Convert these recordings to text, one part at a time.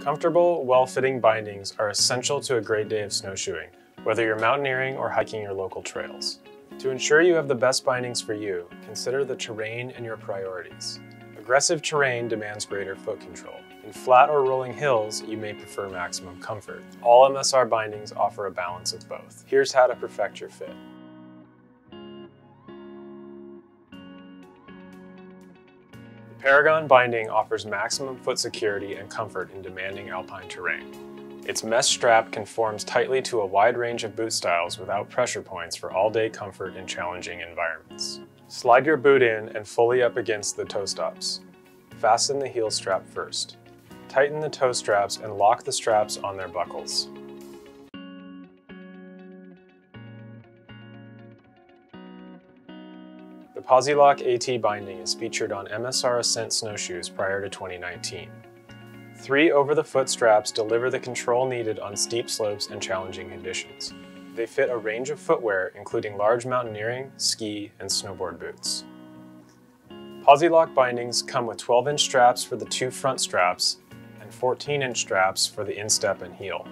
Comfortable, well-fitting bindings are essential to a great day of snowshoeing, whether you're mountaineering or hiking your local trails. To ensure you have the best bindings for you, consider the terrain and your priorities. Aggressive terrain demands greater foot control. In flat or rolling hills, you may prefer maximum comfort. All MSR bindings offer a balance of both. Here's how to perfect your fit. Paragon binding offers maximum foot security and comfort in demanding alpine terrain. Its mesh strap conforms tightly to a wide range of boot styles without pressure points for all-day comfort in challenging environments. Slide your boot in and fully up against the toe stops. Fasten the heel strap first. Tighten the toe straps and lock the straps on their buckles. The Posilock AT binding is featured on MSR Ascent snowshoes prior to 2019. Three over-the-foot straps deliver the control needed on steep slopes and challenging conditions. They fit a range of footwear including large mountaineering, ski, and snowboard boots. Posilock bindings come with 12-inch straps for the two front straps and 14-inch straps for the instep and heel.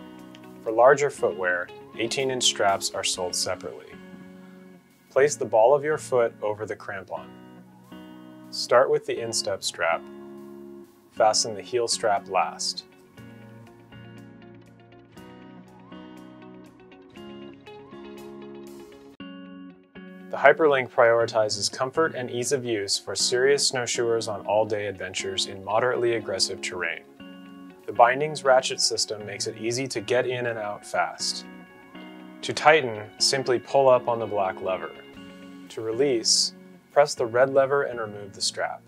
For larger footwear, 18-inch straps are sold separately. Place the ball of your foot over the crampon. Start with the instep strap. Fasten the heel strap last. The Hyperlink prioritizes comfort and ease of use for serious snowshoers on all-day adventures in moderately aggressive terrain. The binding's ratchet system makes it easy to get in and out fast. To tighten, simply pull up on the black lever. To release, press the red lever and remove the strap.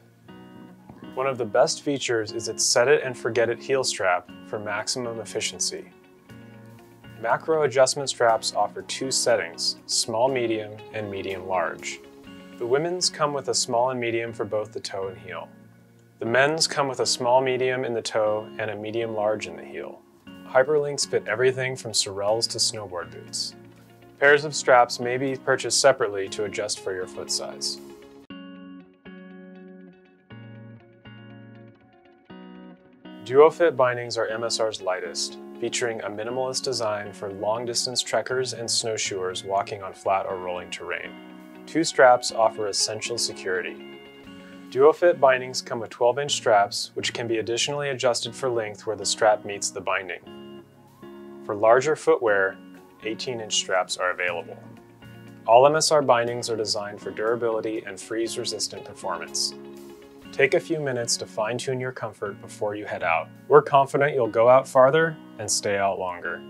One of the best features is its set it and forget it heel strap for maximum efficiency. Macro adjustment straps offer two settings, small medium and medium large. The women's come with a small and medium for both the toe and heel. The men's come with a small medium in the toe and a medium large in the heel. Hyperlinks fit everything from Sorels to snowboard boots. Pairs of straps may be purchased separately to adjust for your foot size. DuoFit bindings are MSR's lightest, featuring a minimalist design for long-distance trekkers and snowshoers walking on flat or rolling terrain. Two straps offer essential security. DuoFit bindings come with 12-inch straps, which can be additionally adjusted for length where the strap meets the binding. For larger footwear, 18-inch straps are available. All MSR bindings are designed for durability and freeze-resistant performance. Take a few minutes to fine-tune your comfort before you head out. We're confident you'll go out farther and stay out longer.